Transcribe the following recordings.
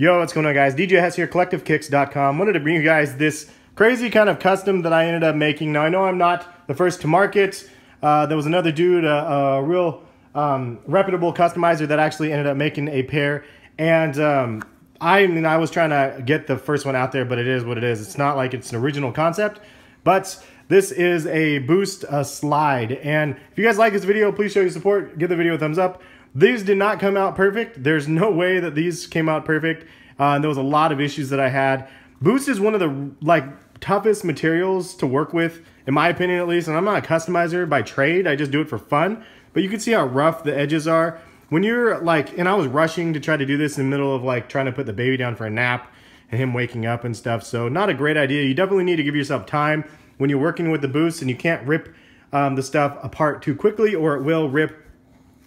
Yo, what's going on, guys? DJ Hess here, CollectiveKicks.com. Wanted to bring you guys this crazy kind of custom that I ended up making. Now, I know I'm not the first to market. Uh, there was another dude, a, a real um, reputable customizer that actually ended up making a pair. And um, I mean, I was trying to get the first one out there, but it is what it is. It's not like it's an original concept, but this is a boost a slide. And if you guys like this video, please show your support. Give the video a thumbs up. These did not come out perfect. There's no way that these came out perfect. Uh, and there was a lot of issues that I had. Boost is one of the like toughest materials to work with, in my opinion at least. And I'm not a customizer by trade. I just do it for fun. But you can see how rough the edges are. When you're like, and I was rushing to try to do this in the middle of like trying to put the baby down for a nap and him waking up and stuff. So not a great idea. You definitely need to give yourself time when you're working with the boost and you can't rip um, the stuff apart too quickly or it will rip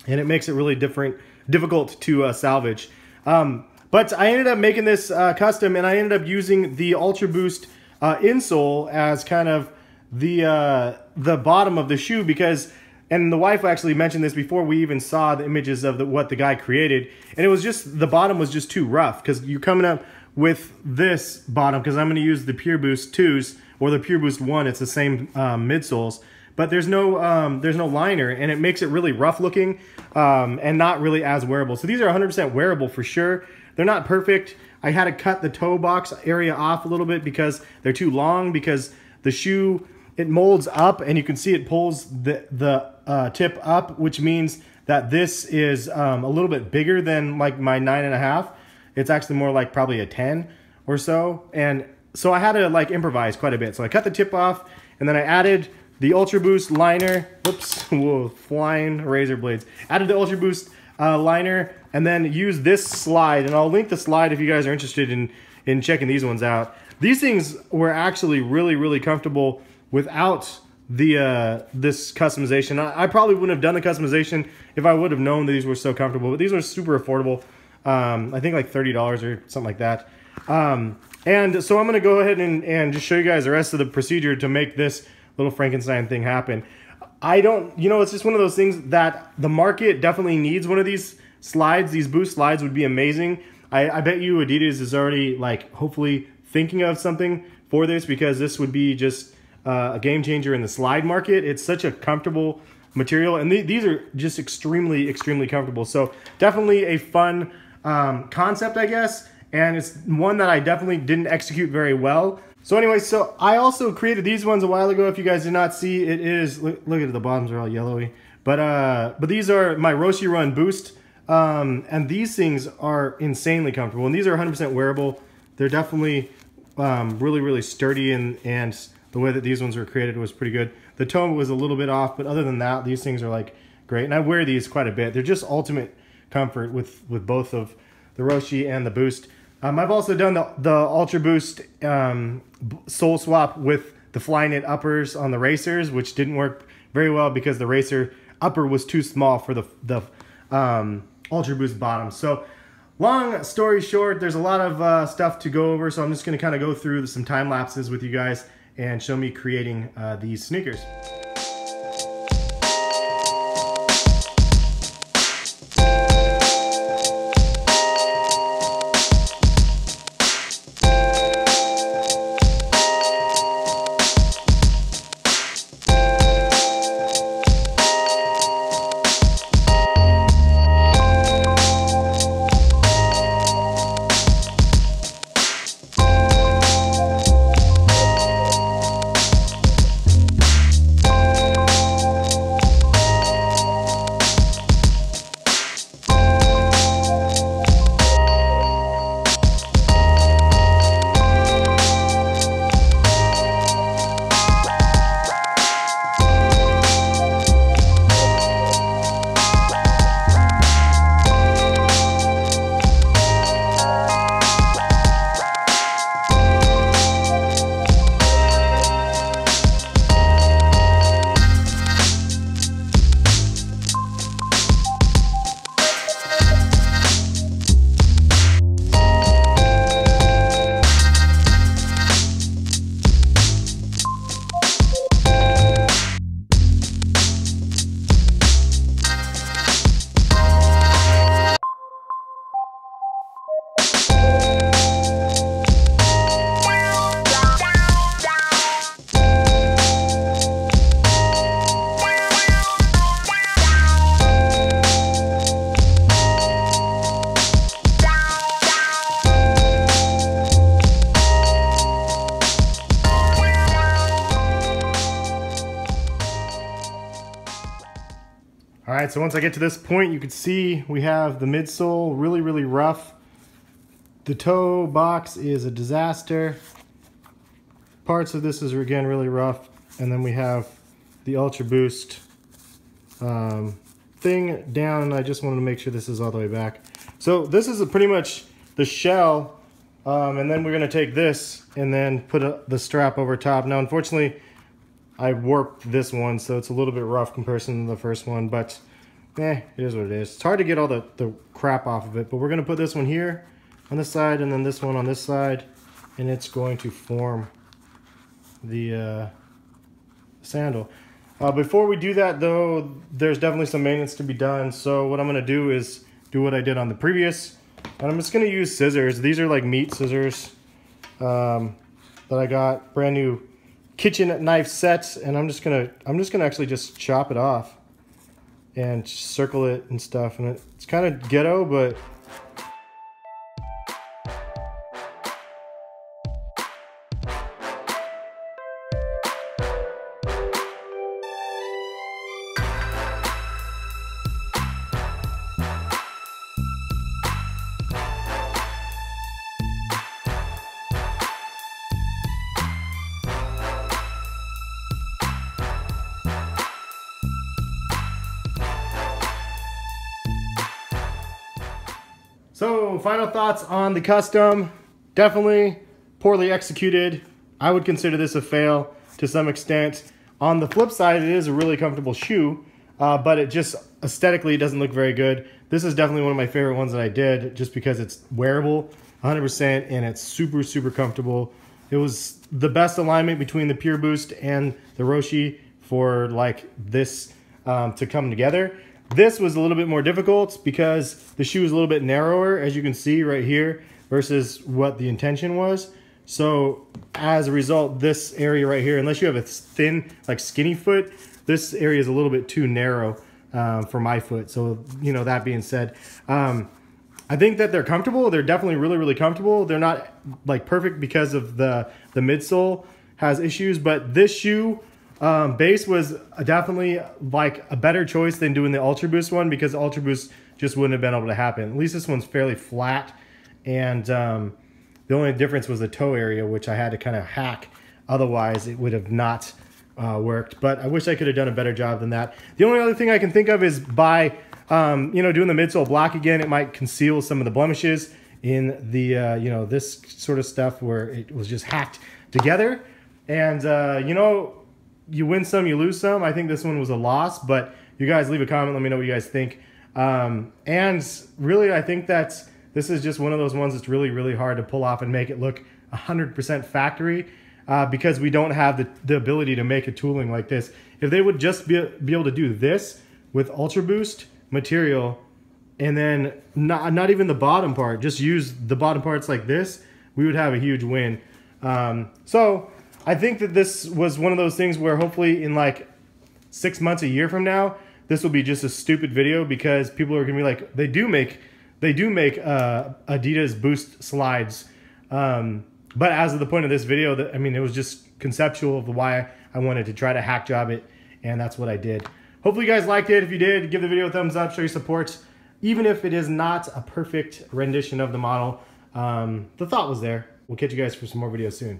and it makes it really different, difficult to uh, salvage. Um, but I ended up making this uh, custom, and I ended up using the Ultra Boost uh, insole as kind of the uh, the bottom of the shoe because, and the wife actually mentioned this before we even saw the images of the, what the guy created, and it was just the bottom was just too rough because you're coming up with this bottom because I'm going to use the Pure Boost 2s or the Pure Boost 1. It's the same um, midsoles but there's no um, there's no liner and it makes it really rough looking um, and not really as wearable. So these are 100% wearable for sure. They're not perfect. I had to cut the toe box area off a little bit because they're too long because the shoe it molds up and you can see it pulls the the uh, tip up which means that this is um, a little bit bigger than like my nine and a half. It's actually more like probably a 10 or so and so I had to like improvise quite a bit. So I cut the tip off and then I added the Ultra Boost liner. Whoops, whoa, flying razor blades. Added the Ultra Boost uh, liner and then use this slide. And I'll link the slide if you guys are interested in, in checking these ones out. These things were actually really, really comfortable without the uh, this customization. I, I, probably wouldn't have done the customization if I would have known that these were so comfortable. But these are super affordable. Um, I think like $30 or something like that. Um, and so I'm to go ahead and, and just show you guys the rest of the procedure to make this little Frankenstein thing happen. I don't, you know, it's just one of those things that the market definitely needs one of these slides. These boost slides would be amazing. I, I bet you Adidas is already like hopefully thinking of something for this because this would be just uh, a game changer in the slide market. It's such a comfortable material and th these are just extremely, extremely comfortable. So definitely a fun um, concept, I guess. And it's one that I definitely didn't execute very well. So anyway, so I also created these ones a while ago. If you guys did not see, it is, look, look at the bottoms are all yellowy. But uh, but these are my Roshe Run Boost. Um, and these things are insanely comfortable. And these are 100% wearable. They're definitely um, really, really sturdy. And, and the way that these ones were created was pretty good. The tone was a little bit off, but other than that, these things are like great. And I wear these quite a bit. They're just ultimate comfort with, with both of the Roshe and the Boost. Um, I've also done the, the Ultra Boost um, sole swap with the Flyknit uppers on the racers, which didn't work very well because the racer upper was too small for the, the um, Ultra Boost bottom. So long story short, there's a lot of uh, stuff to go over, so I'm just going to kind of go through some time lapses with you guys and show me creating uh, these sneakers. Right, so once I get to this point, you can see we have the midsole really, really rough. The toe box is a disaster. Parts of this is again really rough. And then we have the Ultra Boost um, thing down. I just wanted to make sure this is all the way back. So this is pretty much the shell. Um, and then we're gonna take this and then put a, the strap over top. Now, unfortunately, I warped this one, so it's a little bit rough comparison to the first one, but eh, it is what it is. It's hard to get all the, the crap off of it, but we're gonna put this one here on this side and then this one on this side, and it's going to form the uh, sandal. Uh, before we do that though, there's definitely some maintenance to be done. So what I'm gonna do is do what I did on the previous, and I'm just gonna use scissors. These are like meat scissors um, that I got, brand new kitchen knife sets and I'm just gonna I'm just gonna actually just chop it off and circle it and stuff and it's kind of ghetto but final thoughts on the custom. Definitely poorly executed. I would consider this a fail to some extent. On the flip side, it is a really comfortable shoe, uh, but it just aesthetically doesn't look very good. This is definitely one of my favorite ones that I did just because it's wearable 100% and it's super, super comfortable. It was the best alignment between the Pure Boost and the Roshe for like this um, to come together. This was a little bit more difficult because the shoe is a little bit narrower, as you can see right here, versus what the intention was. So as a result, this area right here, unless you have a thin, like skinny foot, this area is a little bit too narrow um, for my foot. So, you know, that being said, um, I think that they're comfortable. They're definitely really, really comfortable. They're not like perfect because of the, the midsole has issues, but this shoe um, base was definitely like a better choice than doing the Ultra Boost one because Ultra Boost just wouldn't have been able to happen. At least this one's fairly flat, and um, the only difference was the toe area, which I had to kind of hack. Otherwise, it would have not uh, worked. But I wish I could have done a better job than that. The only other thing I can think of is by um, you know doing the midsole black again, it might conceal some of the blemishes in the uh, you know this sort of stuff where it was just hacked together. And uh, you know you win some, you lose some. I think this one was a loss, but you guys leave a comment. Let me know what you guys think. Um, and really, I think that this is just one of those ones that's really, really hard to pull off and make it look 100% factory uh, because we don't have the, the ability to make a tooling like this. If they would just be, be able to do this with Ultra Boost material and then not, not even the bottom part, just use the bottom parts like this, we would have a huge win. Um, so I think that this was one of those things where hopefully in like six months, a year from now, this will be just a stupid video because people are gonna be like, they do make, they do make uh, Adidas Boost slides. Um, but as of the point of this video, that I mean, it was just conceptual of why I wanted to try to hack job it, and that's what I did. Hopefully you guys liked it. If you did, give the video a thumbs up, show your support. Even if it is not a perfect rendition of the model, um, the thought was there. We'll catch you guys for some more videos soon.